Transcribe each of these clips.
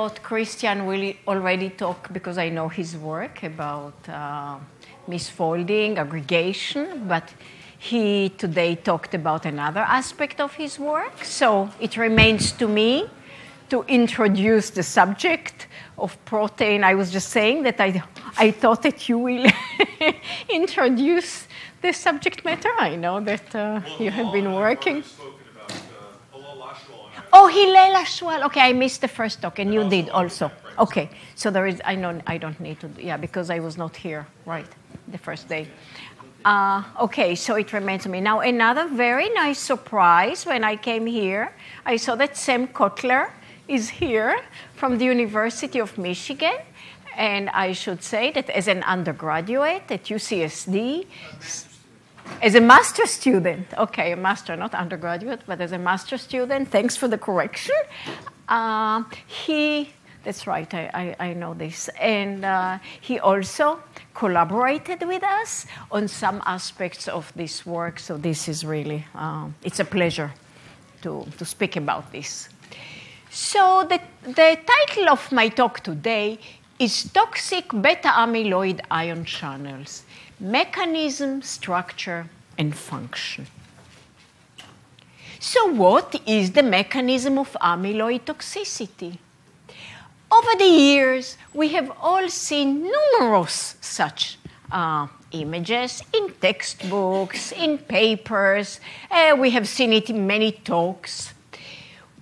thought Christian will already talk because I know his work about uh, misfolding, aggregation, but he today talked about another aspect of his work. So it remains to me to introduce the subject of protein. I was just saying that I, I thought that you will introduce the subject matter. I know that uh, you have been working. Oh, Hilal Lashuel. Okay, I missed the first talk, and you did also. Okay, so there is. I know. I don't need to. Yeah, because I was not here. Right, the first day. Uh, okay, so it remains me. Now, another very nice surprise when I came here, I saw that Sam Kotler is here from the University of Michigan. And I should say that as an undergraduate at UCSD, as a master student, okay, a master, not undergraduate, but as a master student, thanks for the correction. Uh, he, that's right, I, I, I know this. And uh, he also collaborated with us on some aspects of this work. So this is really, um, it's a pleasure to, to speak about this. So the, the title of my talk today is Toxic Beta Amyloid Ion Channels mechanism, structure, and function. So, what is the mechanism of amyloid toxicity? Over the years, we have all seen numerous such uh, images in textbooks, in papers. Uh, we have seen it in many talks,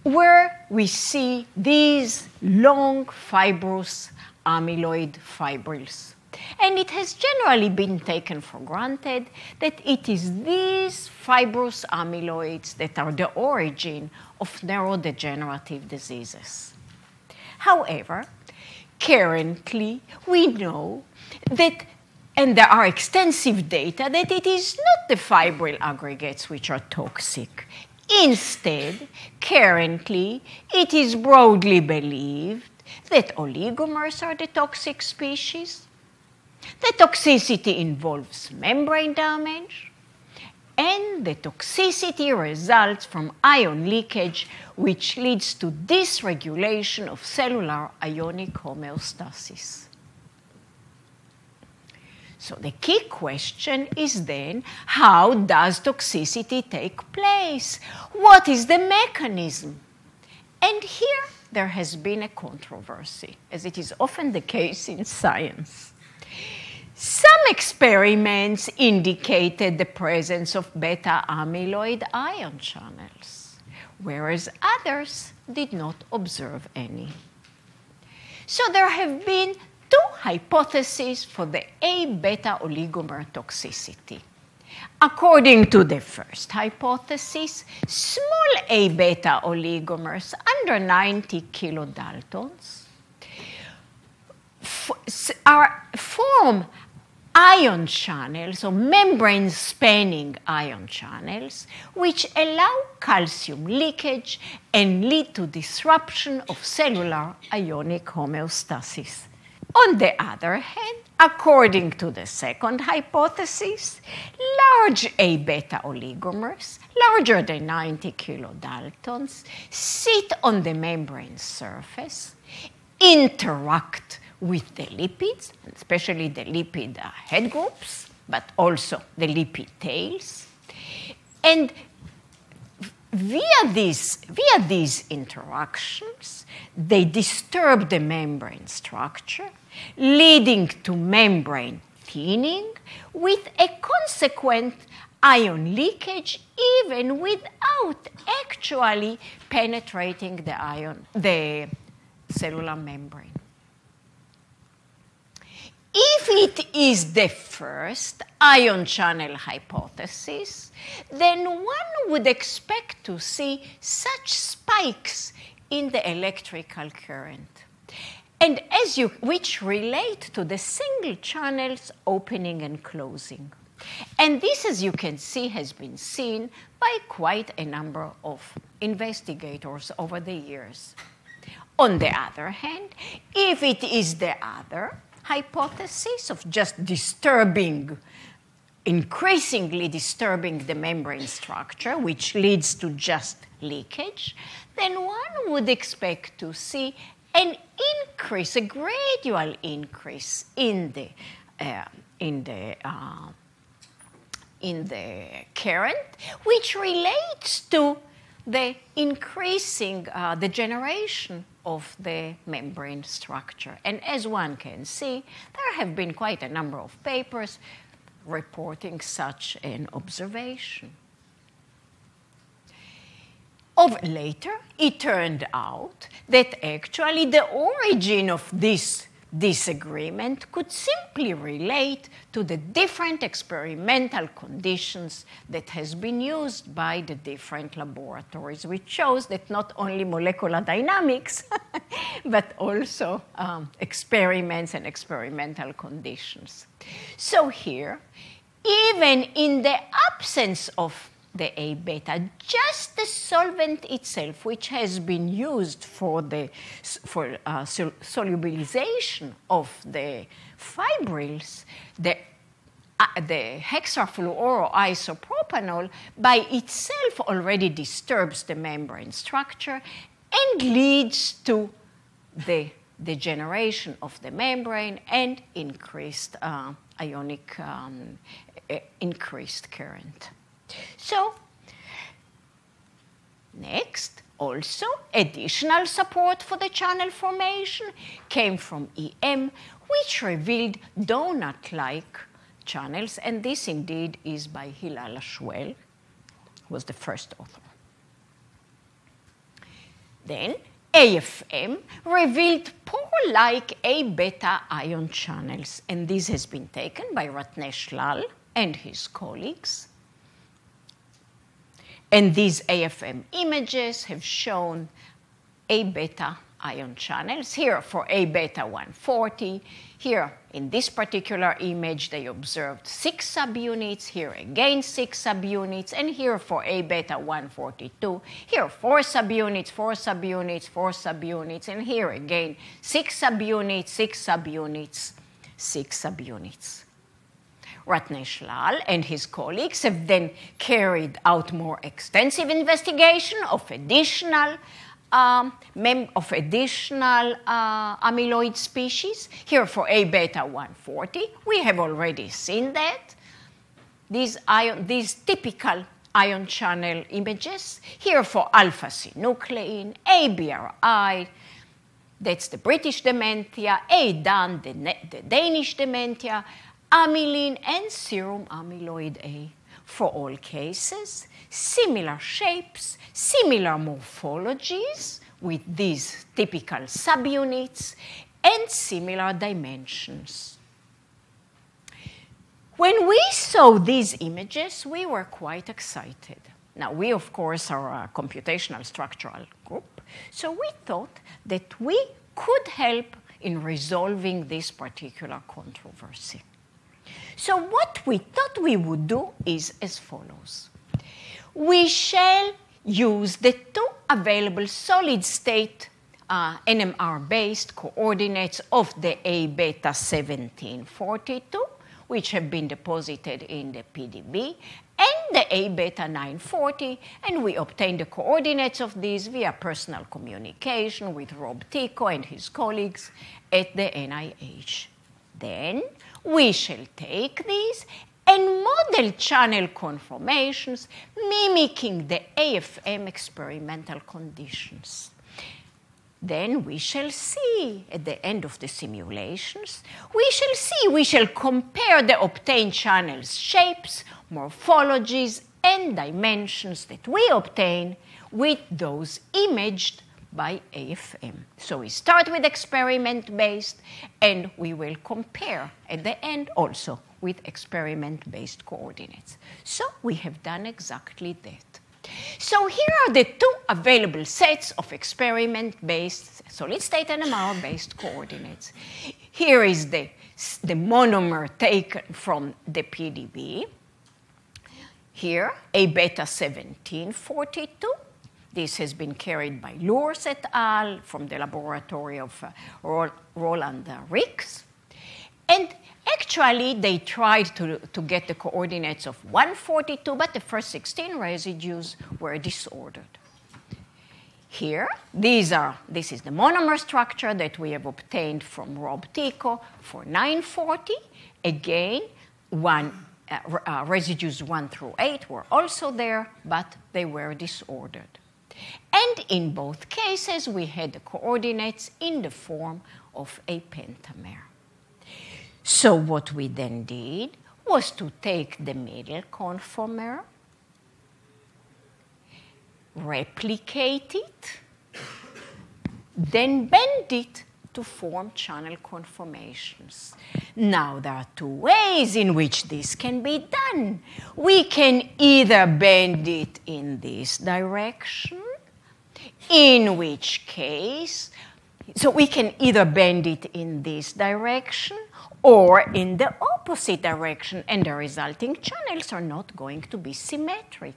where we see these long, fibrous amyloid fibrils. And it has generally been taken for granted that it is these fibrous amyloids that are the origin of neurodegenerative diseases. However, currently we know that, and there are extensive data, that it is not the fibril aggregates which are toxic. Instead, currently, it is broadly believed that oligomers are the toxic species the toxicity involves membrane damage, and the toxicity results from ion leakage, which leads to dysregulation of cellular ionic homeostasis. So the key question is then how does toxicity take place? What is the mechanism? And here there has been a controversy, as it is often the case in science. Some experiments indicated the presence of beta amyloid ion channels, whereas others did not observe any. So there have been two hypotheses for the A beta oligomer toxicity. According to the first hypothesis, small A beta oligomers under 90 kilodaltons are, form ion channels or membrane spanning ion channels, which allow calcium leakage and lead to disruption of cellular ionic homeostasis. On the other hand, according to the second hypothesis, large A beta oligomers, larger than 90 kilodaltons, sit on the membrane surface, interact with the lipids, especially the lipid uh, head groups, but also the lipid tails. And via these, via these interactions, they disturb the membrane structure, leading to membrane thinning with a consequent ion leakage even without actually penetrating the ion, the cellular membrane. If it is the first ion channel hypothesis, then one would expect to see such spikes in the electrical current. And as you, which relate to the single channels opening and closing. And this, as you can see, has been seen by quite a number of investigators over the years. On the other hand, if it is the other, hypothesis of just disturbing, increasingly disturbing the membrane structure, which leads to just leakage, then one would expect to see an increase, a gradual increase in the, uh, in the, uh, in the current, which relates to the increasing uh, degeneration of the membrane structure. And as one can see, there have been quite a number of papers reporting such an observation. Of later, it turned out that actually the origin of this disagreement could simply relate to the different experimental conditions that has been used by the different laboratories, which shows that not only molecular dynamics, but also um, experiments and experimental conditions. So here, even in the absence of the A beta, just the solvent itself, which has been used for the for uh, sol solubilization of the fibrils, the uh, the hexafluoroisopropanol by itself already disturbs the membrane structure and leads to the degeneration of the membrane and increased uh, ionic um, increased current. So, next, also additional support for the channel formation came from EM, which revealed donut-like channels, and this indeed is by Hilal Lashuel, who was the first author. Then AFM revealed pore-like A-beta ion channels, and this has been taken by Ratnesh Lal and his colleagues. And these AFM images have shown A beta ion channels. Here for A beta 140. Here in this particular image, they observed six subunits. Here again, six subunits. And here for A beta 142. Here four subunits, four subunits, four subunits. And here again, six subunits, six subunits, six subunits. Ratnesh Lal and his colleagues have then carried out more extensive investigation of additional um, of additional uh, amyloid species. Here for A beta 140, we have already seen that. These, ion, these typical ion channel images. Here for alpha synuclein, ABRI, that's the British dementia, ADAN, the, the Danish dementia, amylin and serum amyloid A. For all cases, similar shapes, similar morphologies with these typical subunits, and similar dimensions. When we saw these images, we were quite excited. Now, we, of course, are a computational structural group, so we thought that we could help in resolving this particular controversy. So what we thought we would do is as follows. We shall use the two available solid state uh, NMR-based coordinates of the A beta 1742, which have been deposited in the PDB, and the A beta 940, and we obtained the coordinates of these via personal communication with Rob Tycko and his colleagues at the NIH. Then we shall take these and model channel conformations mimicking the AFM experimental conditions. Then we shall see at the end of the simulations, we shall see, we shall compare the obtained channels' shapes, morphologies, and dimensions that we obtain with those imaged by AFM. So we start with experiment based and we will compare at the end also with experiment based coordinates. So we have done exactly that. So here are the two available sets of experiment based, solid state NMR based coordinates. Here is the, the monomer taken from the PDB. Here, A beta 1742 this has been carried by Lührs et al. from the laboratory of uh, Roland Riek. And actually, they tried to, to get the coordinates of 142, but the first 16 residues were disordered. here, these are, this is the monomer structure that we have obtained from Rob Tycko for 940. Again, one, uh, uh, residues 1 through 8 were also there, but they were disordered. And in both cases, we had the coordinates in the form of a pentamer. So what we then did was to take the middle conformer, replicate it, then bend it to form channel conformations. Now, there are two ways in which this can be done. We can either bend it in this direction, in which case, so we can either bend it in this direction or in the opposite direction, and the resulting channels are not going to be symmetric.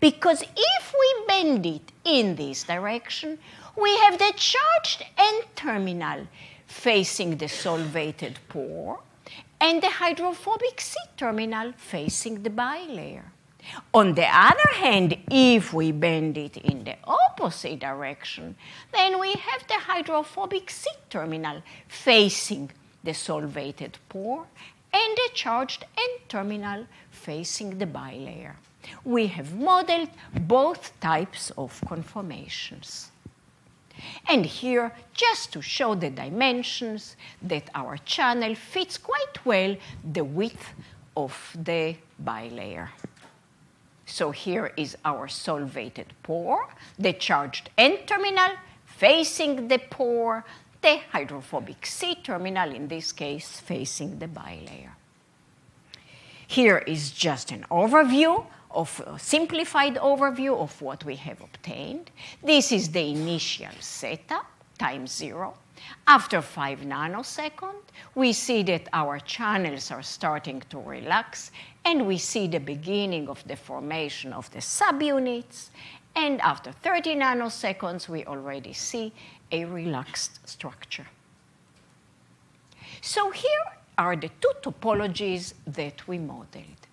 Because if we bend it in this direction, we have the charged N terminal facing the solvated pore and the hydrophobic C terminal facing the bilayer. On the other hand, if we bend it in the opposite direction, then we have the hydrophobic C terminal facing the solvated pore and the charged N terminal facing the bilayer. We have modeled both types of conformations. And here, just to show the dimensions, that our channel fits quite well the width of the bilayer. So here is our solvated pore, the charged N terminal facing the pore, the hydrophobic C terminal, in this case, facing the bilayer. Here is just an overview of a simplified overview of what we have obtained. This is the initial setup, time zero. After five nanoseconds, we see that our channels are starting to relax, and we see the beginning of the formation of the subunits. And after 30 nanoseconds, we already see a relaxed structure. So here are the two topologies that we modeled.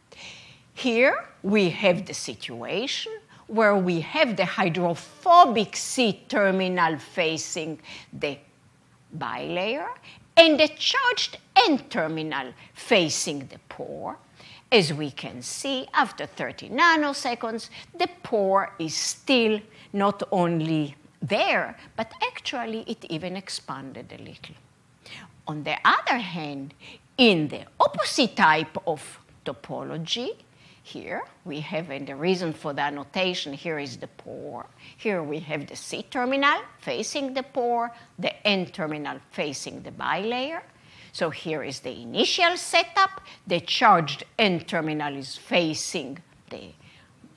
Here we have the situation where we have the hydrophobic C terminal facing the bilayer and the charged N terminal facing the pore. As we can see, after 30 nanoseconds, the pore is still not only there, but actually it even expanded a little. On the other hand, in the opposite type of topology, here we have, and the reason for the annotation here is the pore. Here we have the C terminal facing the pore, the N terminal facing the bilayer. So here is the initial setup. The charged N terminal is facing the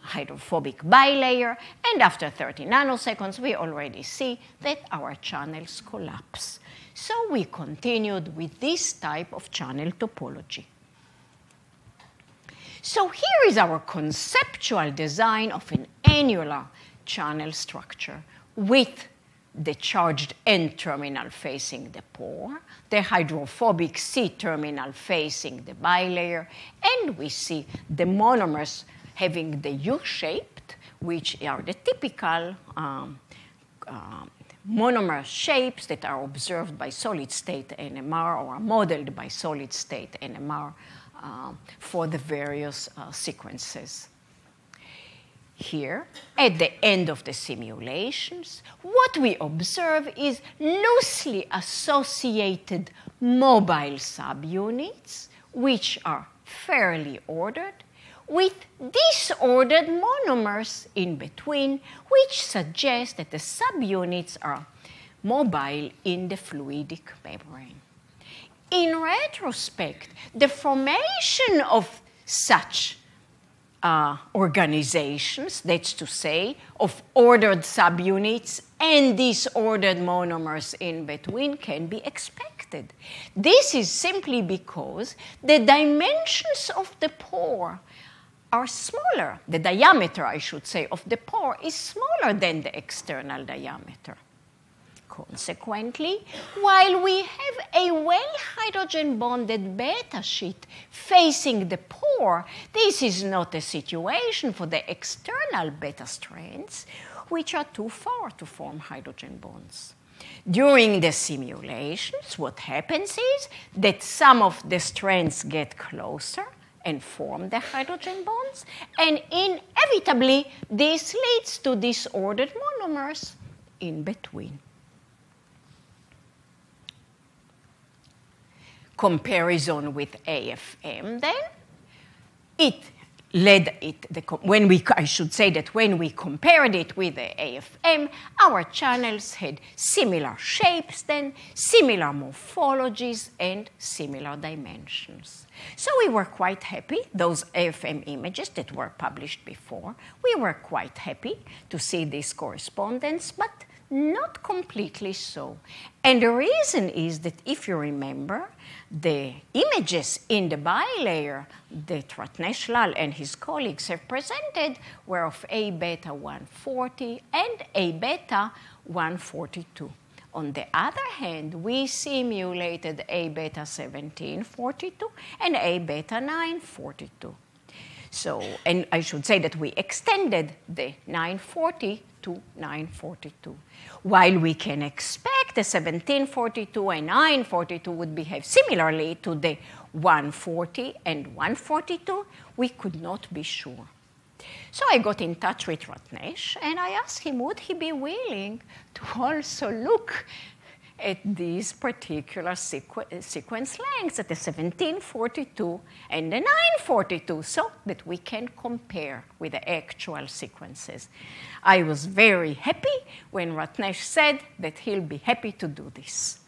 hydrophobic bilayer, and after 30 nanoseconds, we already see that our channels collapse. So we continued with this type of channel topology. So here is our conceptual design of an annular channel structure with the charged N terminal facing the pore, the hydrophobic C terminal facing the bilayer, and we see the monomers having the U-shaped, which are the typical um, uh, monomer shapes that are observed by solid state NMR or are modeled by solid state NMR um, for the various uh, sequences. Here, at the end of the simulations, what we observe is loosely associated mobile subunits, which are fairly ordered, with disordered monomers in between, which suggest that the subunits are mobile in the fluidic membrane. In retrospect, the formation of such uh, organizations, that's to say, of ordered subunits and disordered monomers in between, can be expected. This is simply because the dimensions of the pore are smaller. The diameter, I should say, of the pore is smaller than the external diameter. Consequently, while we have a well hydrogen bonded beta sheet facing the pore, this is not a situation for the external beta strands, which are too far to form hydrogen bonds. During the simulations, what happens is that some of the strands get closer and form the hydrogen bonds, and inevitably, this leads to disordered monomers in between. Comparison with AFM, then, it led it, the, when we, I should say that when we compared it with the AFM, our channels had similar shapes then, similar morphologies, and similar dimensions. So we were quite happy, those AFM images that were published before, we were quite happy to see this correspondence, but not completely so. And the reason is that if you remember, the images in the bilayer that Ratnesh Lal and his colleagues have presented were of A beta 140 and A beta 142. On the other hand, we simulated A beta 1742 and A beta 942. So, and I should say that we extended the 940 to 942. While we can expect the 1742 and 942 would behave similarly to the 140 and 142, we could not be sure. So I got in touch with Ratnesh and I asked him, would he be willing to also look at these particular sequ- uh, sequence lengths at the 1742 and the 942 so that we can compare with the actual sequences. I was very happy when Ratnesh said that he'll be happy to do this.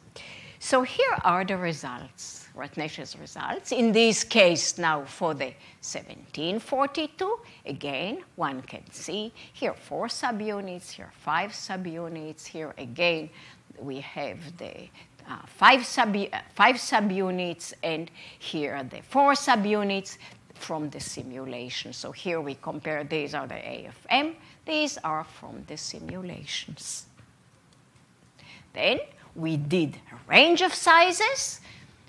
So here are the results, Ratnesh's results. In this case, now for the 1742, again, one can see here four subunits, here five subunits, here again we have the uh, five, sub, uh, five subunits, and here are the four subunits from the simulation. So here we compare, these are the AFM, these are from the simulations. Then we did a range of sizes.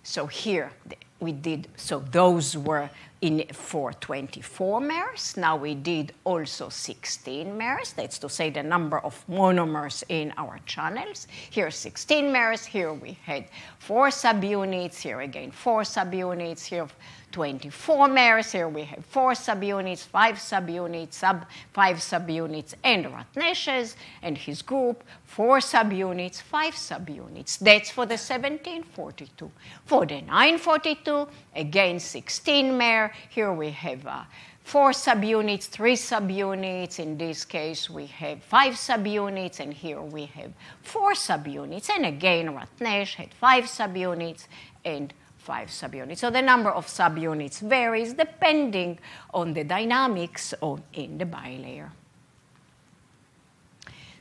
So here we did, so those were in for 24 mers. Now we did also 16 mers. That's to say the number of monomers in our channels. Here 16 mers. Here we had four subunits. Here again four subunits. Here 24 mers. Here we have four subunits, five subunits, sub five subunits, and Ratnesh's and his group, four subunits, five subunits. That's for the 1742. For the 942, again 16 mer. Here we have uh, four subunits, three subunits. In this case, we have five subunits, and here we have four subunits. And again, Ratnesh had five subunits and five subunits. So the number of subunits varies depending on the dynamics of, in the bilayer.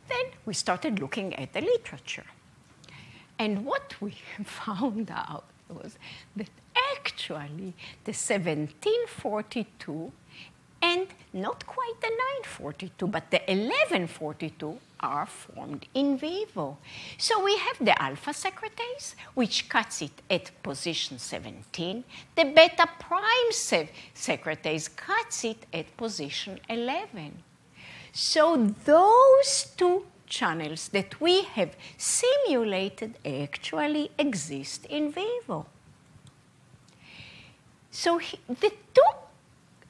Then we started looking at the literature. And what we found out was that actually the 1742 and not quite the 942, but the 1142 are formed in vivo. So we have the alpha secretase, which cuts it at position 17. The beta prime secretase cuts it at position 11. So those two channels that we have simulated actually exist in vivo. So the two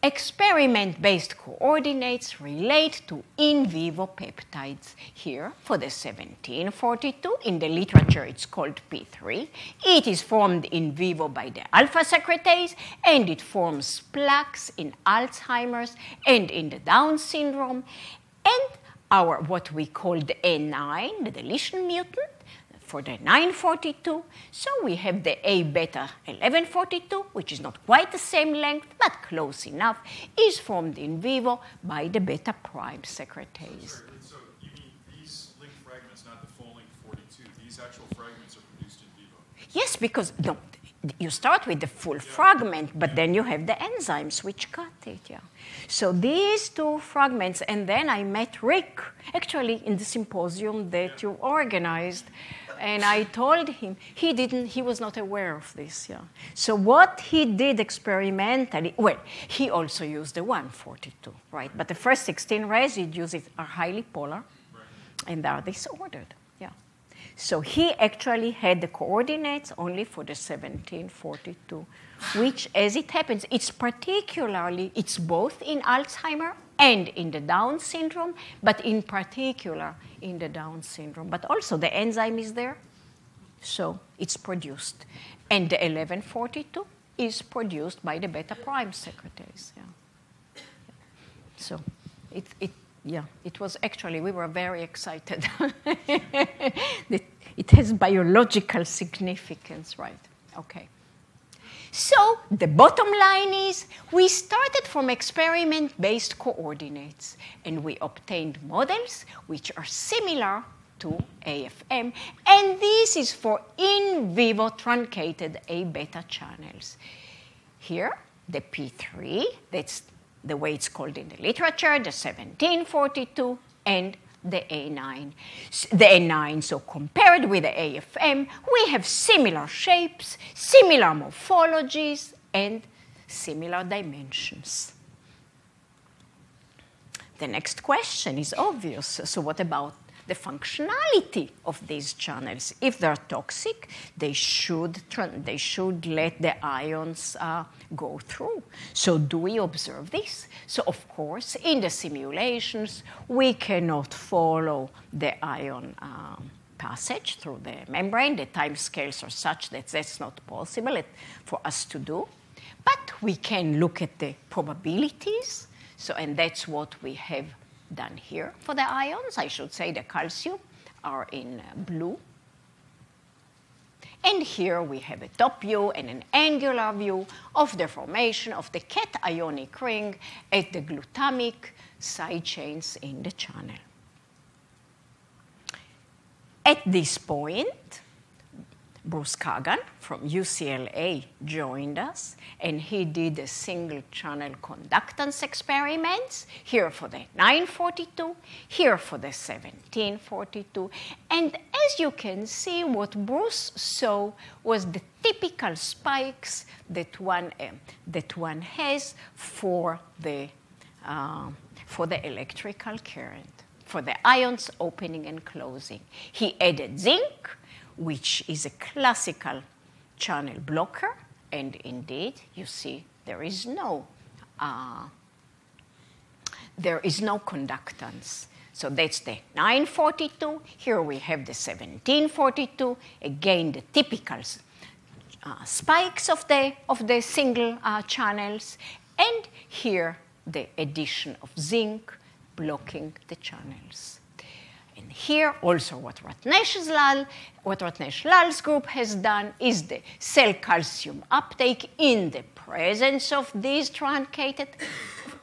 Experiment-based coordinates relate to in vivo peptides. Here, for the 1742, in the literature it's called P3. It is formed in vivo by the alpha secretase, and it forms plaques in Alzheimer's and in the Down syndrome. And our what we call the N9, the deletion mutant, for the 942. So we have the A beta 1142, which is not quite the same length, but close enough, is formed in vivo by the beta prime secretase. So you mean these link fragments, not the full length 42, these actual fragments are produced in vivo? Yes, because no, you start with the full fragment, but then you have the enzymes which cut it. Yeah. So these two fragments, and then I met Rick actually in the symposium that you organized, and I told him he didn't. He was not aware of this. Yeah. So what he did experimentally, well, he also used the 142, right? But the first 16 residues are highly polar, and they are disordered. Yeah so he actually had the coordinates only for the 1742, which, as it happens, it's particularly, it's both in Alzheimer and in the Down syndrome, but in particular in the Down syndrome. But also the enzyme is there, so it's produced. And the 1142 is produced by the beta prime secretase. Yeah. So it, it yeah, it was actually, we were very excited. it has biological significance, right? Okay. So the bottom line is we started from experiment based coordinates and we obtained models which are similar to AFM, and this is for in vivo truncated A beta channels. Here, the P3, that's the way it's called in the literature, the 1742, and the A9. The A9, so compared with the AFM, we have similar shapes, similar morphologies, and similar dimensions. The next question is obvious. So, what about the functionality of these channels. If they're toxic, they should, they should let the ions uh, go through. So, do we observe this? So, of course, in the simulations, we cannot follow the ion. Um, passage through the membrane. The time scales are such that that's not possible for us to do. But we can look at the probabilities. So, and that's what we have done here. For the ions, I should say the calcium are in uh, blue. And here we have a top view and an angular view of the formation of the cationic ring at the glutamic side chains in the channel. At this point, Bruce Kagan from UCLA joined us, and he did a single channel conductance experiments here for the 942, here for the 1742. And as you can see, what Bruce saw was the typical spikes that one, uh, that one has for the, uh, for the electrical current, for the ions opening and closing. He added zinc which is a classical channel blocker. And indeed, you see there is no, uh, there is no conductance. So that's the 942. Here we have the 1742. Again, the typical uh, spikes of the, of the single uh, channels. And here, the addition of zinc blocking the channels. Here also what Ratnesh what Ratnesh Lal's group has done is the cell calcium uptake in the presence of these truncated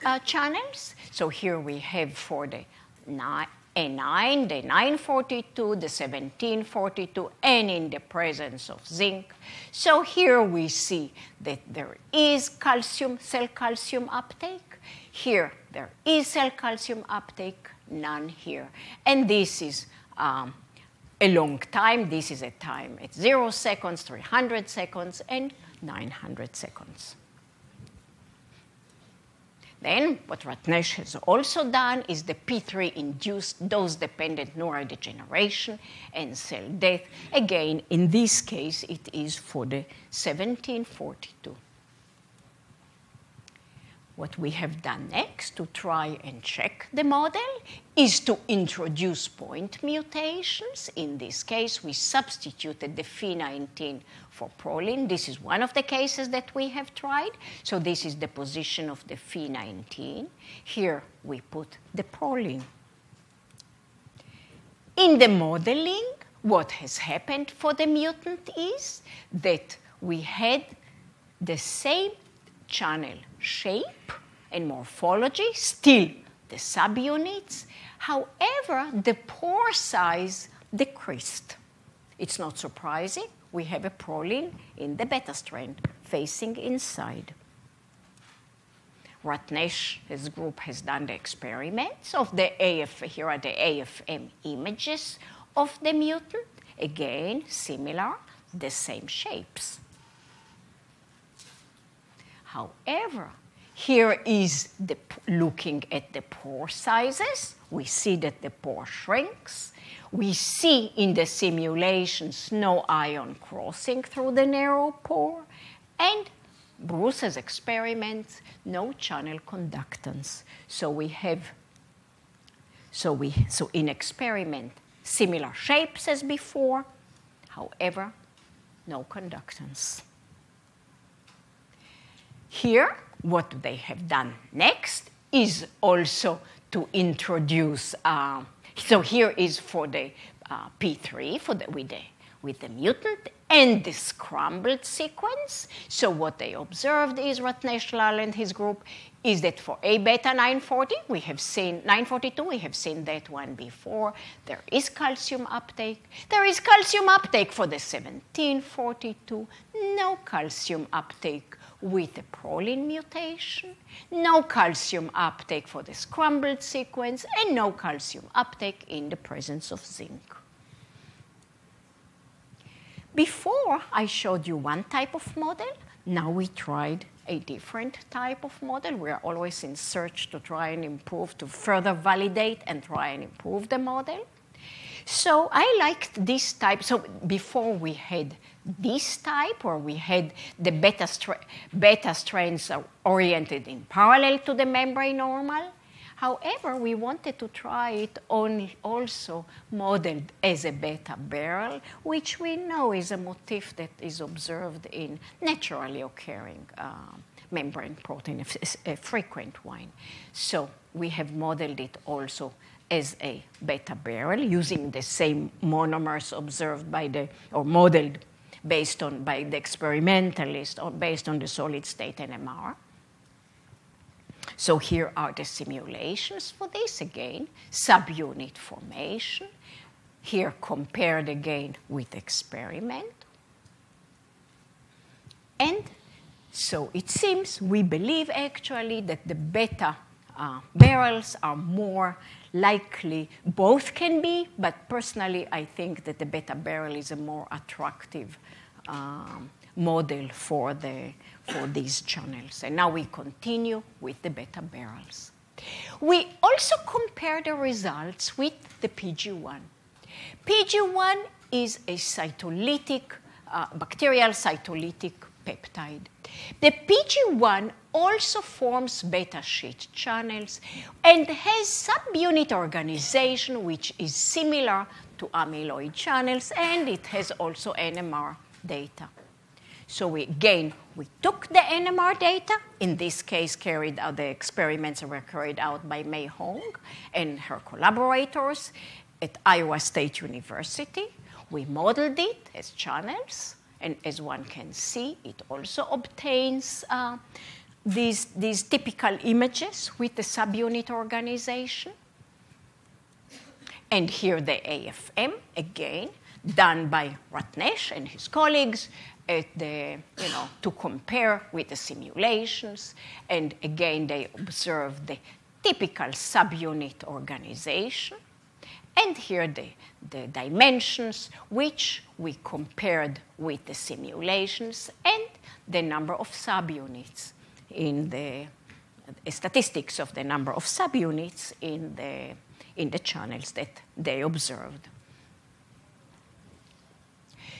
uh, channels. So here we have for the A9, the 942, the 1742, and in the presence of zinc. So here we see that there is calcium, cell calcium uptake. Here there is cell calcium uptake none here. And this is um, a long time. This is a time at zero seconds, 300 seconds, and 900 seconds. Then, what Ratnesh has also done is the P3 induced dose dependent neurodegeneration and cell death. Again, in this case, it is for the 1742. What we have done next to try and check the model is to introduce point mutations. In this case, we substituted the Phe19 for proline. This is one of the cases that we have tried. So this is the position of the Phe19. Here we put the proline. In the modeling, what has happened for the mutant is that we had the same channel shape and morphology, still the subunits. However, the pore size decreased. It's not surprising. we have a proline in the beta strand facing inside. Ratnesh, his group has done the experiments of the AF, here are the AFM images of the mutant. Again, similar, the same shapes. However, here is the, looking at the pore sizes. We see that the pore shrinks. We see in the simulations no ion crossing through the narrow pore. And Bruce's experiments, no channel conductance. So we have, so we, so in experiment, similar shapes as before, however, no conductance. Here, what they have done next is also to introduce, uh, so here is for the uh, P3, for the, with, the, with the mutant, and the scrambled sequence. So what they observed is Ratnesh Lal and his group is that for A beta 940, we have seen 942, we have seen that one before. There is calcium uptake. There is calcium uptake for the 1742, no calcium uptake with a proline mutation, no calcium uptake for the scrambled sequence, and no calcium uptake in the presence of zinc. Before, I showed you one type of model. Now we tried a different type of model. We are always in search to try and improve, to further validate and try and improve the model. So I liked this type. So before we had this type, or we had the beta, stra- beta strands oriented in parallel to the membrane normal. However, we wanted to try it on also modeled as a beta barrel, which we know is a motif that is observed in naturally occurring uh, membrane protein, a frequent one. So we have modeled it also as a beta barrel using the same monomers observed by the, or modeled based on by the experimentalist or based on the solid state NMR. So here are the simulations for this again, subunit formation. Here compared again with experiment. And so it seems we believe actually that the beta uh, barrels are more likely. Both can be, but personally I think that the beta barrel is a more attractive um, model for, the, for these channels. And now we continue with the beta barrels. We also compare the results with the PG1. PG1 is a cytolytic, uh, bacterial cytolytic peptide. The PG1 also forms beta sheet channels and has subunit organization which is similar to amyloid channels and it has also NMR data. So we, again, we took the NMR data, in this case carried out, the experiments were carried out by Mei Hong and her collaborators at Iowa State University. We modeled it as channels, and as one can see, it also obtains uh, these, these typical images with the subunit organization. And here the AFM, again, done by Ratnesh and his colleagues at the, you know, to compare with the simulations. And again, they observed the typical subunit organization. And here the, the dimensions, which we compared with the simulations and the number of subunits in the statistics of the number of subunits in the, in the channels that they observed.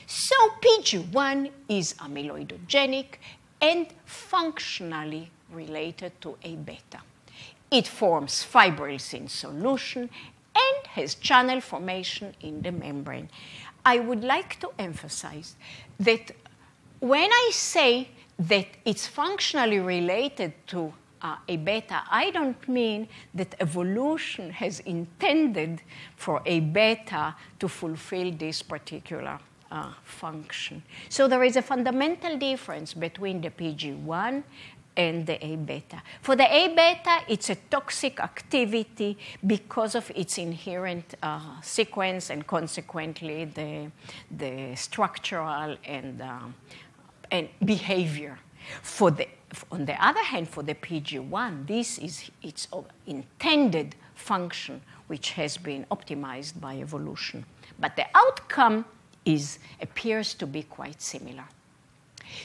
So PG1 is amyloidogenic and functionally related to A beta. It forms fibrils in solution and has channel formation in the membrane. I would like to emphasize that when I say that it's functionally related to uh, A beta, I don't mean that evolution has intended for A beta to fulfill this particular uh, function. So there is a fundamental difference between the PG1 and the A beta. For the A beta, it's a toxic activity because of its inherent uh, sequence and consequently the, the structural and, um, and behavior. For the, on the other hand, for the PG1, this is its intended function, which has been optimized by evolution. But the outcome is, appears to be quite similar.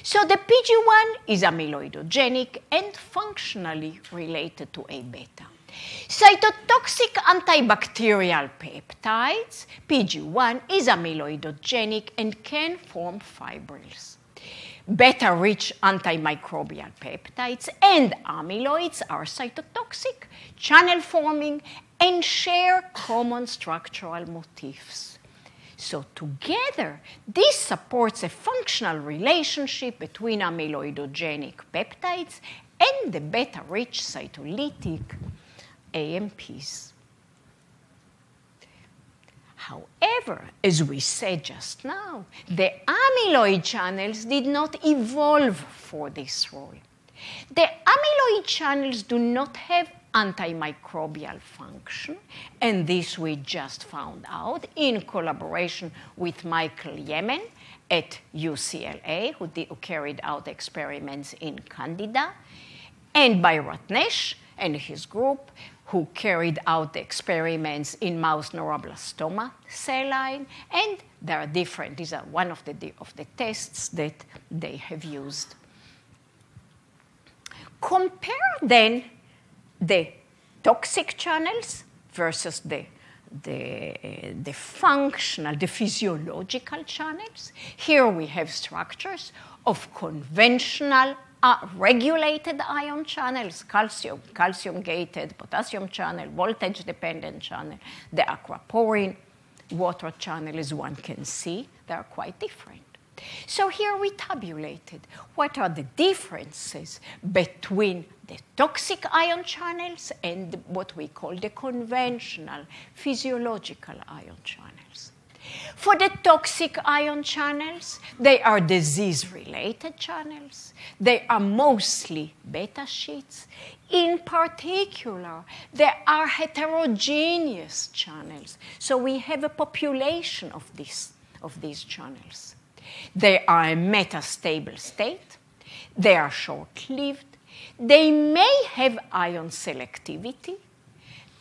So the PG1 is amyloidogenic and functionally related to A beta. Cytotoxic antibacterial peptides, PG1 is amyloidogenic and can form fibrils. Beta rich antimicrobial peptides and amyloids are cytotoxic, channel forming, and share common structural motifs. So together, this supports a functional relationship between amyloidogenic peptides and the beta-rich cytolytic AMPs. However, as we said just now, the amyloid channels did not evolve for this role. The amyloid channels do not have antimicrobial function, and this we just found out in collaboration with Michael Yeaman at UCLA, who, who carried out experiments in Candida, and by Ratnesh and his group, who carried out experiments in mouse neuroblastoma cell line, and there are different. These are one of the, of the tests that they have used. Compare then the toxic channels versus the, the, the functional, the physiological channels. Here we have structures of conventional uh, regulated ion channels, calcium, calcium gated, potassium channel, voltage dependent channel, the aquaporin water channel, as one can see, they are quite different. So here we tabulated what are the differences between the toxic ion channels and what we call the conventional physiological ion channels. For the toxic ion channels, they are disease related channels. They are mostly beta sheets. In particular, they are heterogeneous channels. So we have a population of, this, of these channels. They are a metastable state. They are short lived. They may have ion selectivity.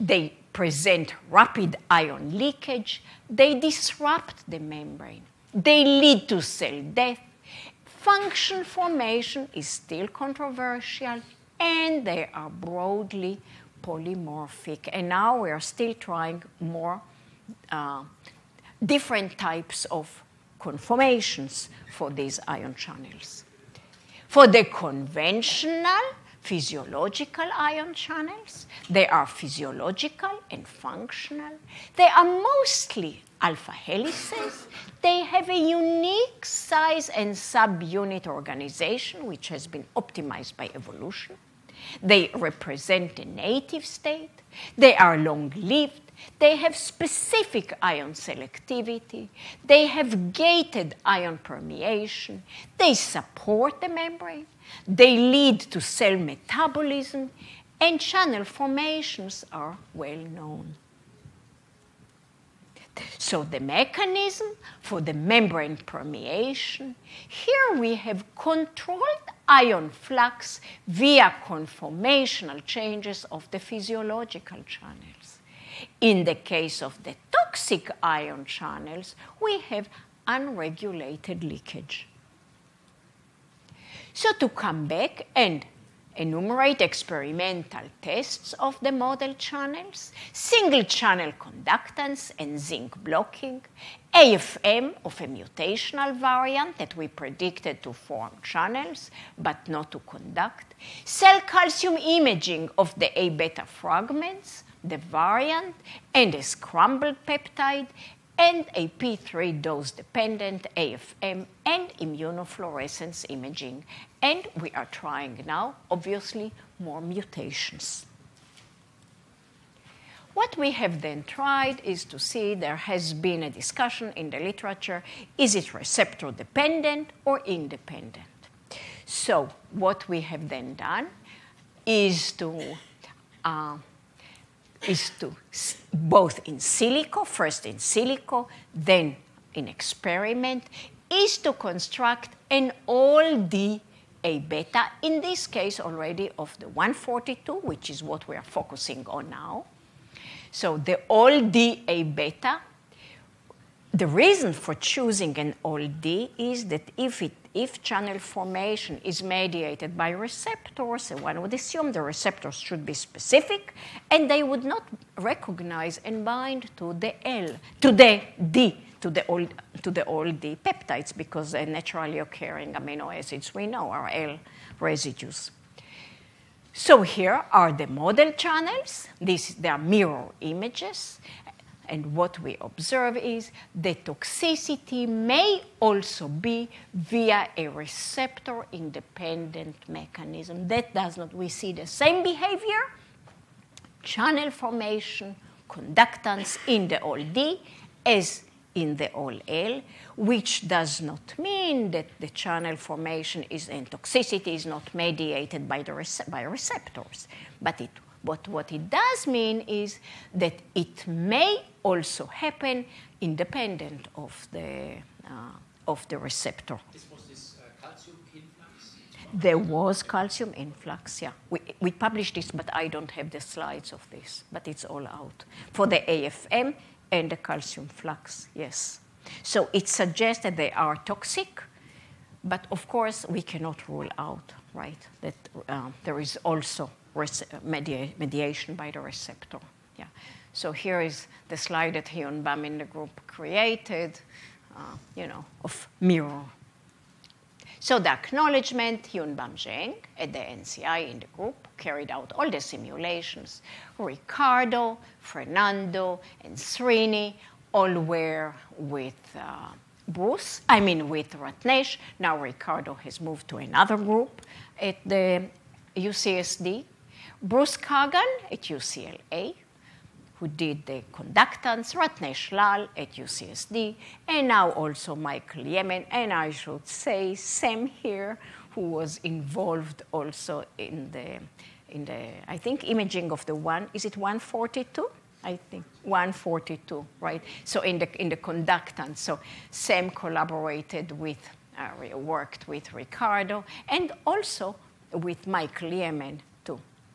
They present rapid ion leakage. They disrupt the membrane. They lead to cell death. Function formation is still controversial, and they are broadly polymorphic. And now we are still trying more uh, different types of conformations for these ion channels. For the conventional physiological ion channels, they are physiological and functional. They are mostly alpha helices. They have a unique size and subunit organization, which has been optimized by evolution. They represent the native state. They are long lived. They have specific ion selectivity. They have gated ion permeation. They support the membrane. They lead to cell metabolism. And channel formations are well known. So the mechanism for the membrane permeation, here we have controlled ion flux via conformational changes of the physiological channels. In the case of the toxic ion channels, we have unregulated leakage. So to come back and enumerate experimental tests of the model channels, single channel conductance and zinc blocking, AFM of a mutational variant that we predicted to form channels but not to conduct, cell calcium imaging of the A beta fragments, the variant, and a scrambled peptide, and a P3 dose dependent AFM and immunofluorescence imaging. And we are trying now, obviously, more mutations. What we have then tried is to see there has been a discussion in the literature is it receptor dependent or independent? So, what we have then done is to uh, is to both in silico, first in silico, then in experiment, is to construct an all D A beta, in this case already of the 142, which is what we are focusing on now. So the all D A beta the reason for choosing an all D is that if, it, if channel formation is mediated by receptors, one would assume the receptors should be specific and they would not recognize and bind to the L, to the D, to the old, to the old D peptides because they're naturally occurring amino acids we know are L residues. So here are the model channels. These, they are mirror images. And what we observe is the toxicity may also be via a receptor independent mechanism. That does not, we see the same behavior, channel formation, conductance in the all D as in the all L, which does not mean that the channel formation is and toxicity is not mediated by, the by receptors, but it but what it does mean is that it may also happen independent of the, uh, of the receptor. This was this uh, calcium influx? There was calcium influx, yeah. We, we published this, but I don't have the slides of this, but it's all out. For the AFM and the calcium flux, yes. So it suggests that they are toxic, but of course we cannot rule out, right, that uh, there is also media- mediation by the receptor. Yeah. So here is the slide that Hyunbum in the group created, uh, you know, of mirror. So the acknowledgement, Hyunbum Jang at the NCI in the group carried out all the simulations. Ricardo, Fernando, and Srini all were with uh, Bruce, I mean with Ratnesh. Now Ricardo has moved to another group at the UCSD Bruce Kagan at UCLA, who did the conductance, Ratnesh Lal at UCSD, and now also Michael Yeaman, and I should say Sam here, who was involved also in the, in the I think, imaging of the one, is it 142? I think 142, right? So in the in the conductance, so Sam collaborated with, uh, worked with Ricardo, and also with Michael Yeaman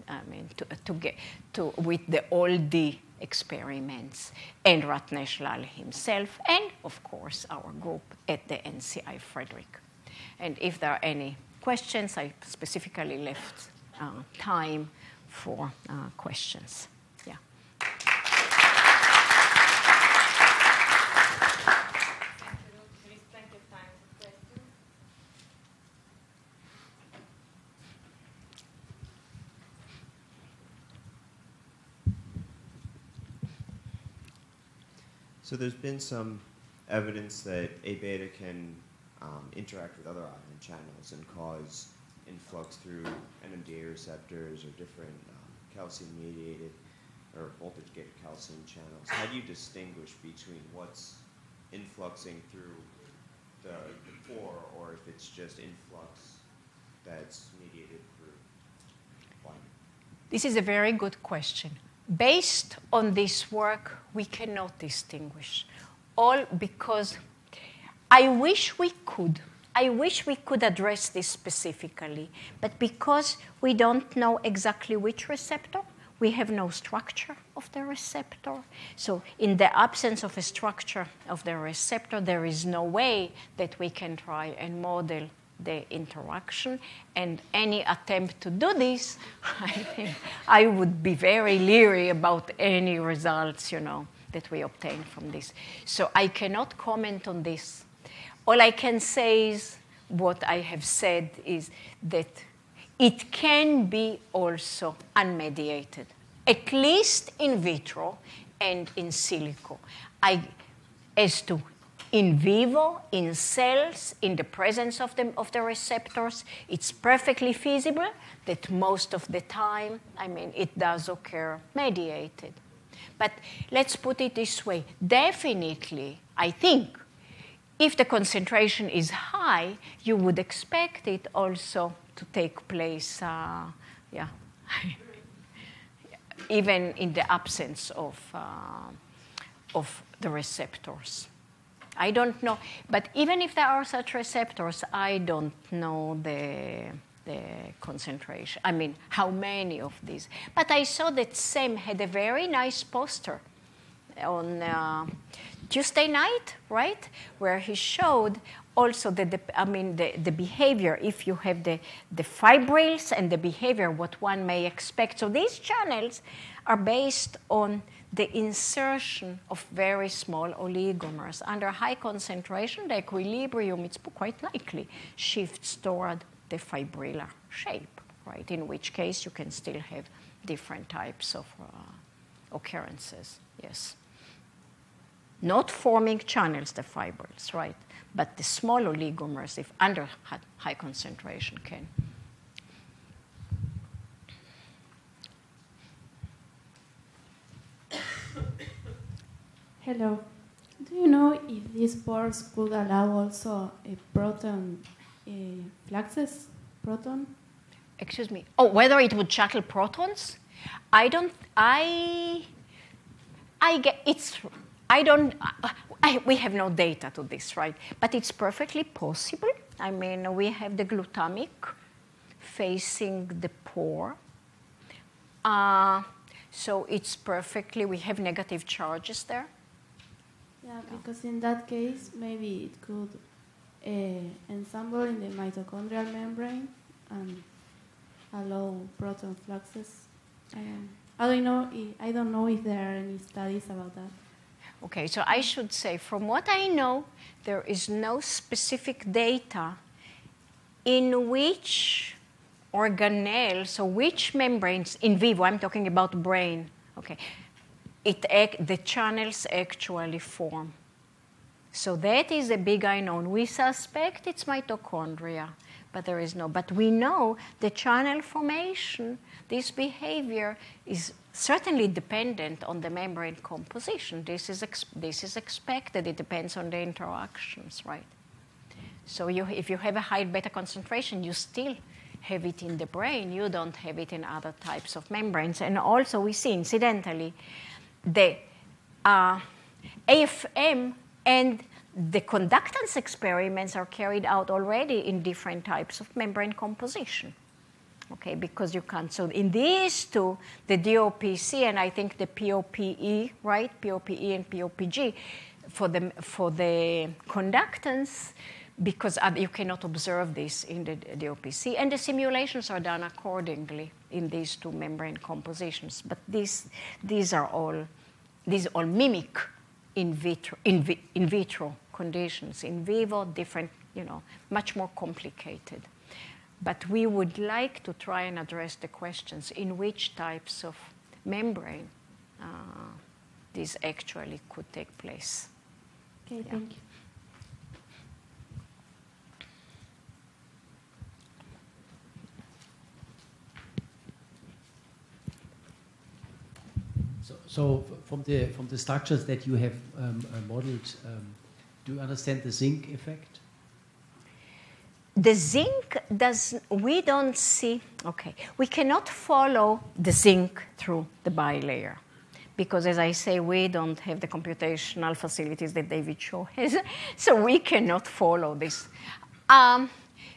I mean, to, to get to with the all the experiments and Ratnesh Lal himself, and of course our group at the NCI Frederick. And if there are any questions, I specifically left uh, time for uh, questions. So there's been some evidence that A beta can um, interact with other ion channels and cause influx through NMDA receptors or different um, calcium mediated or voltage gated calcium channels. How do you distinguish between what's influxing through the, the pore or if it's just influx that's mediated through? This is a very good question based on this work, we cannot distinguish. All because I wish we could. I wish we could address this specifically, but because we don't know exactly which receptor, we have no structure of the receptor. So, in the absence of a structure of the receptor, there is no way that we can try and model the interaction. And any attempt to do this, I think I would be very leery about any results, you know, that we obtain from this. So I cannot comment on this. All I can say is what I have said is that it can be also unmediated, at least in vitro and in silico. I, as to in vivo, in cells, in the presence of the, of the receptors, it's perfectly feasible that most of the time, I mean, it does occur mediated. But let's put it this way definitely, I think, if the concentration is high, you would expect it also to take place, uh, yeah, even in the absence of, uh, of the receptors. I don't know, but even if there are such receptors, I don't know the, the concentration. I mean, how many of these. But I saw that Sam had a very nice poster on uh, Tuesday night, right, where he showed also the, the I mean the, the behavior if you have the, the fibrils and the behavior what one may expect. So these channels are based on the insertion of very small oligomers. Under high concentration, the equilibrium, it's quite likely, shifts toward the fibrillar shape, right? In which case you can still have different types of uh, occurrences, yes. Not forming channels, the fibrils, right? But the small oligomers, if under high concentration, can. Hello. Do you know if these pores could allow also a proton fluxes? Proton? Excuse me. Oh, whether it would shuttle protons? I don't. I. I get it's. I don't. I, we have no data to this, right? But it's perfectly possible. I mean, we have the glutamic facing the pore. Uh, so it's perfectly, we have negative charges there. Yeah, because in that case, maybe it could uh, ensemble in the mitochondrial membrane and allow proton fluxes. Um, I don't know. I don't know if there are any studies about that. Okay, so I should say, from what I know, there is no specific data in which organelles, so which membranes in vivo. I'm talking about brain. Okay, it, the channels actually form. So that is a big unknown. We suspect it's mitochondria, but there is no. But we know the channel formation, this behavior is certainly dependent on the membrane composition. This is, ex- this is expected. It depends on the interactions, right? So you, if you have a high beta concentration, you still have it in the brain. You don't have it in other types of membranes. And also, we see incidentally the uh, AFM and the conductance experiments are carried out already in different types of membrane composition. Okay, because you can't. So in these two, the DOPC and I think the POPE, right? POPE and POPG, for the for the conductance, because you cannot observe this in the DOPC, and the simulations are done accordingly in these two membrane compositions. But these, these are all, these all mimic in vitro, in, vi, in vitro conditions. In vivo, different, you know, much more complicated. But we would like to try and address the questions in which types of membrane uh, this actually could take place. Okay, yeah. thank you. So from the from the structures that you have um, uh, modeled, um, do you understand the zinc effect? The zinc does. We don't see. Okay, we cannot follow the zinc through the bilayer because, as I say, we don't have the computational facilities that David Shaw has, so we cannot follow this. Um,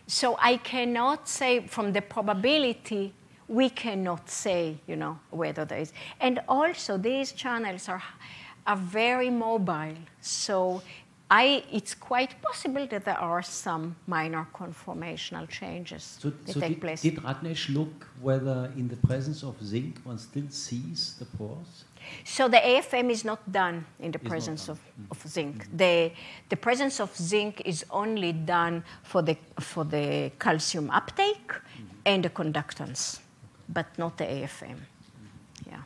so I cannot say from the probability we cannot say, you know, whether there is. And also, these channels are, are very mobile. So I, it's quite possible that there are some minor conformational changes so, that so take did, place. Did Ratnesh look whether in the presence of zinc one still sees the pores? So the AFM is not done in the presence of, mm-hmm. of zinc. Mm-hmm. The, the presence of zinc is only done for the, for the calcium uptake mm-hmm. and the conductance but not the AFM. Yeah.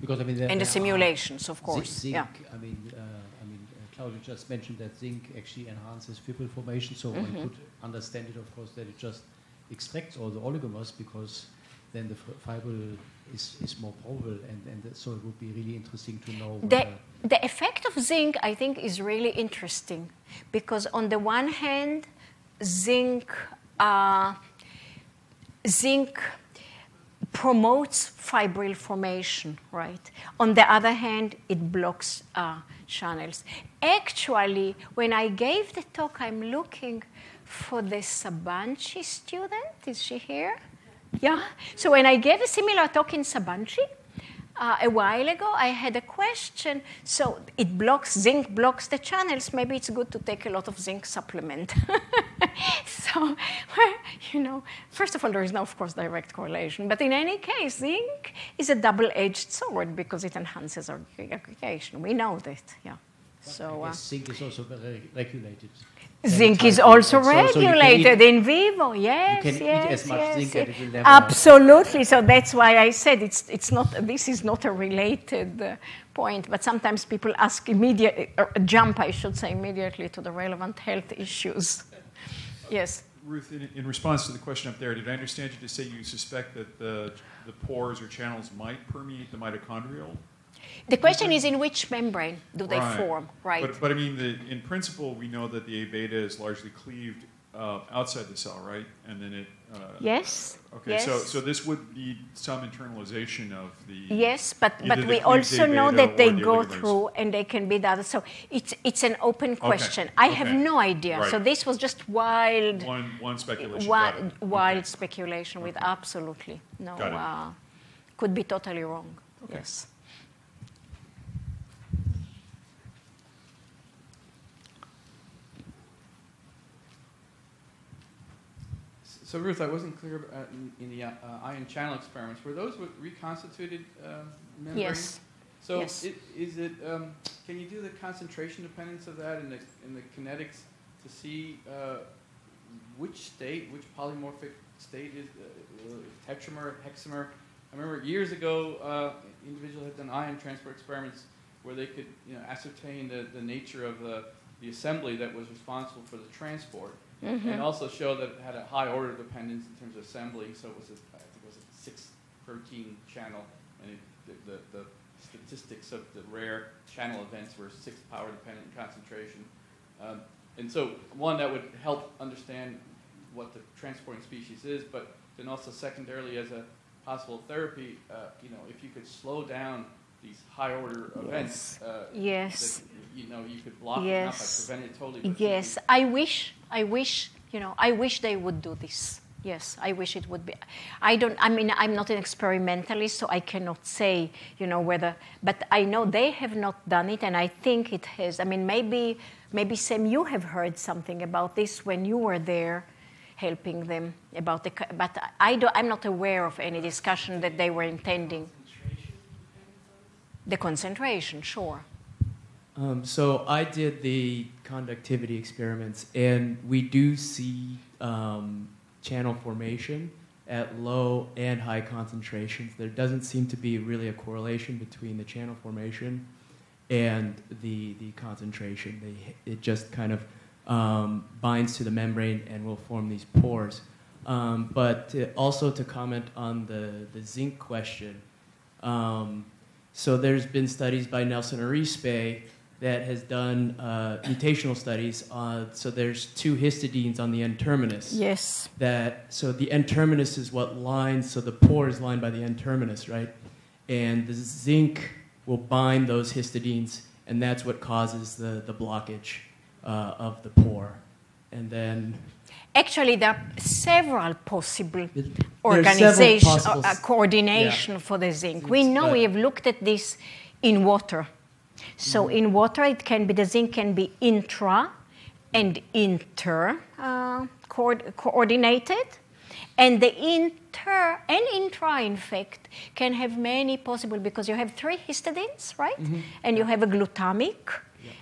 Because I mean, and the simulations, of course. Zinc, yeah. I mean, uh, I mean, uh, Claudia just mentioned that zinc actually enhances fibril formation, so mm-hmm. one could understand it, of course, that it just extracts all the oligomers because then the fibril is, is more probable, and, and so it would be really interesting to know. The, the effect of zinc, I think, is really interesting because on the one hand, zinc uh, zinc promotes fibril formation, right? On the other hand, it blocks uh, channels. Actually, when I gave the talk, I'm looking for the Sabanci student. Is she here? Yeah. So when I gave a similar talk in Sabanci, uh, a while ago, I had a question. So it blocks, zinc blocks the channels. Maybe it's good to take a lot of zinc supplement. so, you know, first of all, there is no, of course, direct correlation. But in any case, zinc is a double edged sword because it enhances our aggregation. We know that, yeah. So, uh, zinc is also regulated. Zinc is also of- so- so you can regulated in vivo. Yes, yes, yes, yes. and it will never- Absolutely. So that's why I said it's it's not. This is not a related uh, point. But sometimes people ask immediate uh, jump. I should say immediately to the relevant health issues. Yes. Ruth, in, in response to the question up there, did I understand you to say you suspect that the, the pores or channels might permeate the mitochondrial? The question is in which membrane do they Right. form, right? But, but I mean, the, in principle, we know that the A beta is largely cleaved uh, outside the cell, right? And then it. Uh, yes. Okay, yes. so, so this would need some internalization of the. Yes, but, but we also know that they the go oligomers. through and they can be the other. So it's, it's an open question. I have no idea. So this was just wild, One, one speculation. wild, wild Okay. speculation with Okay. absolutely no, uh, could be totally wrong. Okay. Yes. So Ruth, I wasn't clear about in, in the uh, ion channel experiments. Were those with reconstituted uh, membranes? Yes. So Yes. it, is it? Um, can you do the concentration dependence of that in the in the kinetics to see uh, which state, which polymorphic state is uh, uh, tetramer, hexamer? I remember years ago, uh, individual had done ion transport experiments where they could you know ascertain the, the nature of the the assembly that was responsible for the transport Mm-hmm. and also show that it had a high order dependence in terms of assembly. So it was, a, I think it was a six protein channel, and it, the, the, the statistics of the rare channel events were six power dependent concentration. Um, and so one that would help understand what the transporting species is, but then also secondarily as a possible therapy, uh, you know, if you could slow down these high order events, uh, Yes. that, you know, you could block Yes. it out by preventing it totally. Yes, I wish, I wish, you know, I wish they would do this. Yes, I wish it would be. I don't, I mean, I'm not an experimentalist, so I cannot say, you know, whether, but I know they have not done it, and I think it has. I mean, maybe, maybe Sam, you have heard something about this when you were there helping them about the, but I do, I'm not aware of any discussion that they were intending. The concentration, sure. Um, so I did the conductivity experiments, and we do see um, channel formation at low and high concentrations. There doesn't seem to be really a correlation between the channel formation and the the concentration. They, it just kind of um, binds to the membrane and will form these pores. Um, but to, also to comment on the, the zinc question, um, so there's been studies by Nelson Arispe that has done uh, mutational studies. On, so there's two histidines on the N terminus. Yes. That so the N terminus is what lines. So the pore is lined by the N terminus, right? And the zinc will bind those histidines, and that's what causes the the blockage uh, of the pore. And then Actually, there are several possible several organization, uh, s- coordination for the zinc. We know we have looked at this in water. So Mm-hmm. in water, it can be the zinc can be intra and inter uh, coord- coordinated, and the inter and intra, in fact, can have many possible because you have three histidines, right? Mm-hmm. And you have a glutamic,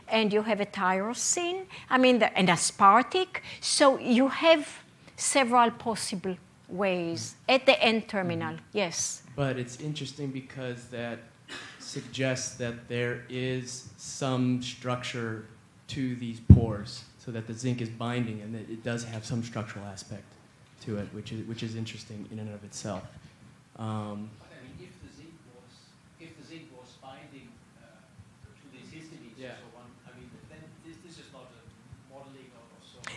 and you have a tyrosine. I mean, the, and aspartic. So you have several possible ways at the N terminal. Yes. But it's interesting because that suggests that there is some structure to these pores, so that the zinc is binding, and that it does have some structural aspect to it, which is which is interesting in and of itself. Um, But I mean, if the zinc was, if the zinc was binding uh, to these histidines Yeah. and so on, I mean, then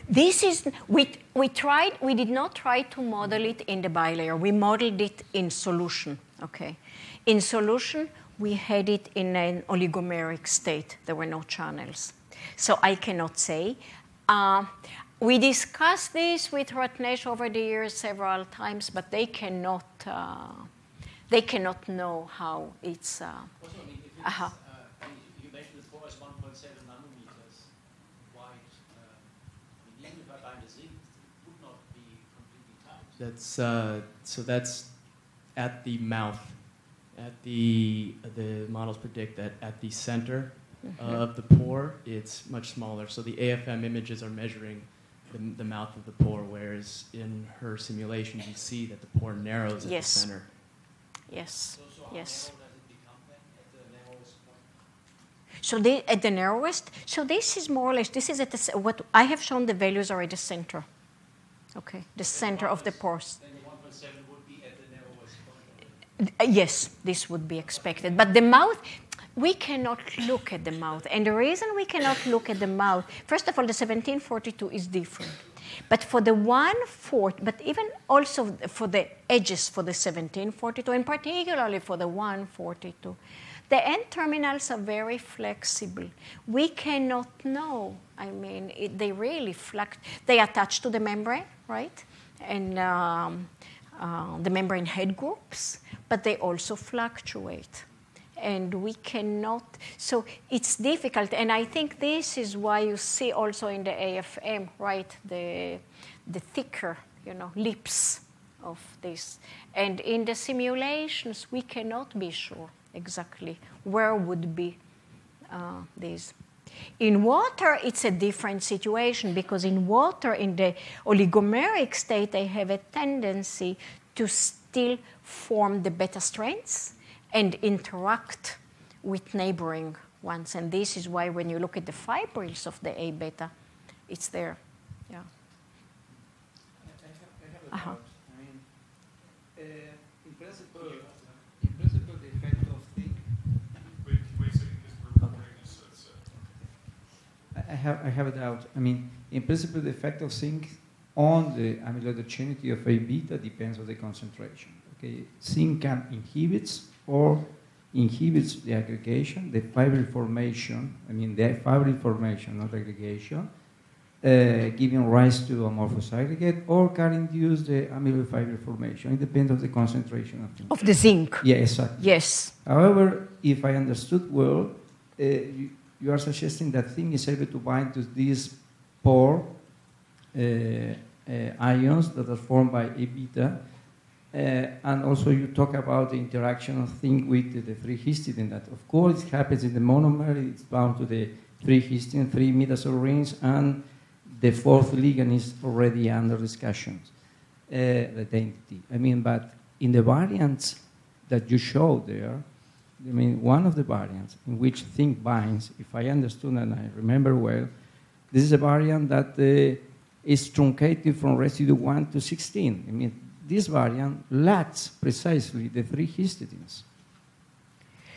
this, is not a modeling or so. this is we we tried we did not try to model it in the bilayer. We modeled it in solution. Okay, in solution we had it in an oligomeric state. There were no channels, so I cannot say. Uh, we discussed this with Ratnesh over the years several times, but they cannot uh, they cannot know how it's. Uh, Also, I mean, if it's, uh, I mean, you mentioned the pore is 1.7 nanometers wide. Uh, I mean, even if I bind a zinc, it would not be completely tight. That's uh, so that's at the mouth. At the the models predict that at the center of the pore, it's much smaller. So the AFM images are measuring the, the mouth of the pore, whereas in her simulations you see that the pore narrows at Yes. the center. Yes. So, so Yes. narrow does it become then at the narrowest point? So they, at the narrowest, so this is more or less, this is at the, what I have shown the values are at the center. Okay, the center of the pores. Then the 1.7 would be at the narrowest point. Uh, Yes, this would be expected. But the mouth, we cannot look at the mouth. And the reason we cannot look at the mouth, first of all, the 1742 is different. But for the one fourth, but even also for the edges for the 1742, and particularly for the 142, the N terminals are very flexible. We cannot know. I mean, it, they really fluct. They attach to the membrane, right? And um, uh, the membrane head groups, but they also fluctuate. And we cannot, so it's difficult. And I think this is why you see also in the AFM, right, the, the thicker, you know, lips of this. And in the simulations, we cannot be sure exactly where would be uh, this. In water, it's a different situation because in water, in the oligomeric state, they have a tendency to still form the beta strands and interact with neighboring ones. And this is why when you look at the fibrils of the A beta, it's there. Yeah. I have, I have a Uh-huh. doubt. I mean, uh, in principle, in principle, the effect of zinc. Wait, wait a second, because we're recording this, so it's, uh, I have, I have a doubt. I mean, in principle, the effect of zinc on the amyloidogenicity of A beta depends on the concentration. Okay, zinc can inhibits or inhibits the aggregation, the fibril formation. I mean, the fibril formation, not aggregation, uh, giving rise to amorphous aggregate, or can induce the amyloid fibril formation. It depends on the concentration of zinc. Of the zinc. Yeah, exactly. Yes. However, if I understood well, uh, you, you are suggesting that zinc is able to bind to these pore uh, uh, ions that are formed by A beta. Uh, and also, you talk about the interaction of zinc with the, the 3 histidine. That, of course, it happens in the monomer, it's bound to the 3 histidine, 3 imidazole rings, and the fourth ligand is already under discussion, uh, the identity. I mean, but in the variants that you show there, I mean, one of the variants in which zinc binds, if I understood and I remember well, this is a variant that uh, is truncated from residue 1 to 16. I mean, this variant lacks precisely the three histidines.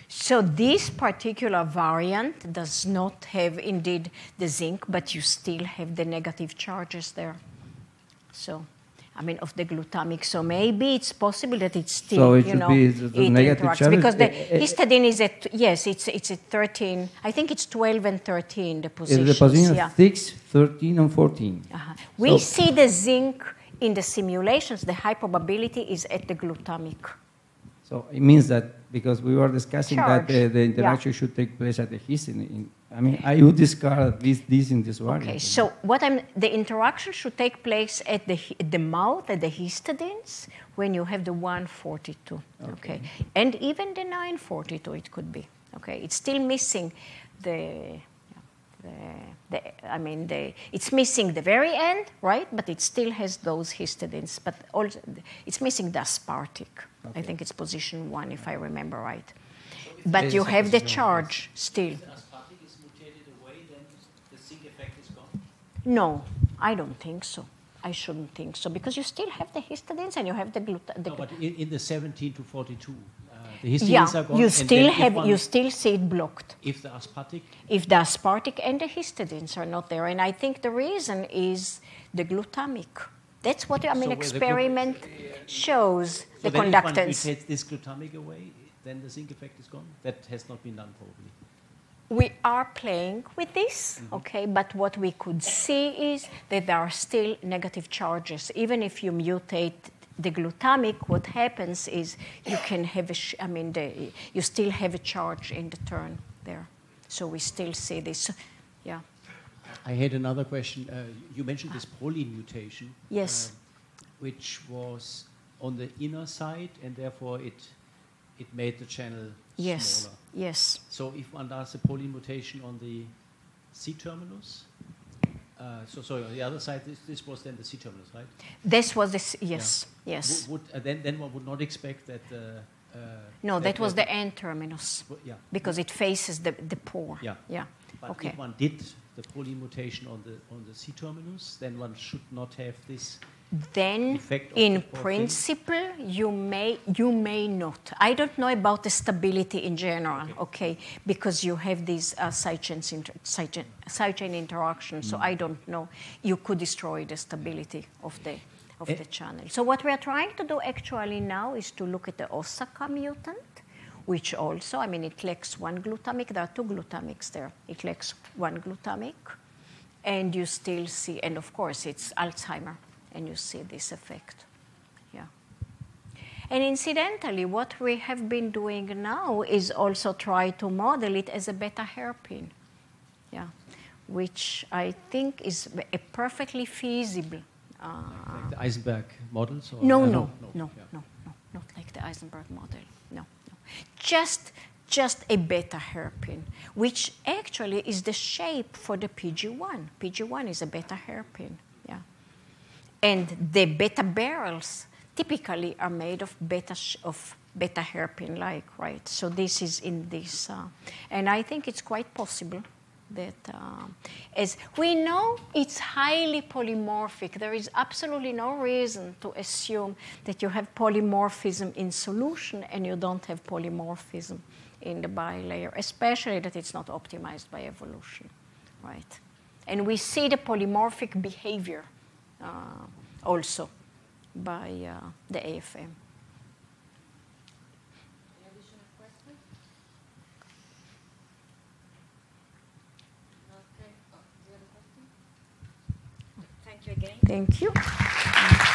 So this particular variant does not have indeed the zinc, but you still have the negative charges there. So, I mean, of the glutamic. So maybe it's possible that it's still, So it you know, be the- negative because the Eh, eh, histidine is at yes, it's it's at 13. I think it's 12 and 13 the It's positions. the position yeah. 6, 13, and 14. Uh-huh. We So- see the zinc in the simulations. The high probability is at the glutamic. So it means that because we were discussing that the, the interaction should take place at the histidine. in- I mean, I would discard this, this in this variant. Okay, so what I'm the interaction should take place at the hi- the mouth at the histidines when you have the 142. Okay. and even the 942 it could be. Okay, it's still missing the. The, the, I mean, the, it's missing the very end, right? But it still has those histidines. But also, it's missing the aspartic. I think it's position one, if I remember right. But you have the position one, charge still. If the aspartic is mutated away, then the zinc effect is gone. No, I don't think so. I shouldn't think so because you still have the histidines and you have the gluten. No, but in, in the 17 to 42, yeah, are gone. you still have one- you still see it blocked. If the aspartic, if the aspartic and the histidines are not there. And I think the reason is the glutamic. That's what I mean. So where the experiment shows so the then if one conductance. mutates this glutamic away, then the zinc effect is gone. That has not been done probably. we are playing with this, Mm-hmm. okay, but what we could see is that there are still negative charges. Even if you mutate the glutamic, what happens is you can have a, sh- I mean, the, you still have a charge in the turn there. So we still see this. Yeah. I had another question. Uh, you mentioned this proline mutation. Yes. um, which was on the inner side, and therefore it it made the channel Yes. smaller. Yes. So if one does a proline mutation on the C terminus, uh, so sorry, on the other side, this, this was then the C terminus, right? This was this. Yes. Yes. Would, would, uh, then, then one would not expect that. Uh, uh, No, that was the N terminus w- Yeah. because it faces the, the pore. Yeah. Yeah. But okay. if one did the proline mutation on the on the C terminus, then one should not have this. Then, in the pore fin? principle, you may you may not. I don't know about the stability in general, okay, because you have these uh, side chains inter- side chain, side chain interactions. So Mm. I don't know. You could destroy the stability of the of Eh. the channel. So what we are trying to do actually now is to look at the Osaka mutant, which also, I mean, it lacks one glutamic. There are two glutamics there. It lacks one glutamic, and you still see, and of course, it's Alzheimer, and you see this effect. Yeah. And incidentally, what we have been doing now is also try to model it as a beta hairpin. Yeah. Which I think is a perfectly feasible. Uh, Like the Eisenberg models? No, Uh, no, no, yeah. no, no, not like the Eisenberg model. No, no. Just, just a beta hairpin, which actually is the shape for the PG1. PG1 is a beta hairpin. And the beta barrels typically are made of beta of beta hairpin like, right? So this is in this, uh, and I think it's quite possible that uh, as we know it's highly polymorphic there is absolutely no reason to assume that you have polymorphism in solution and you don't have polymorphism in the bilayer especially that it's not optimized by evolution right and we see the polymorphic behavior also by uh, the afm Thank you again. thank you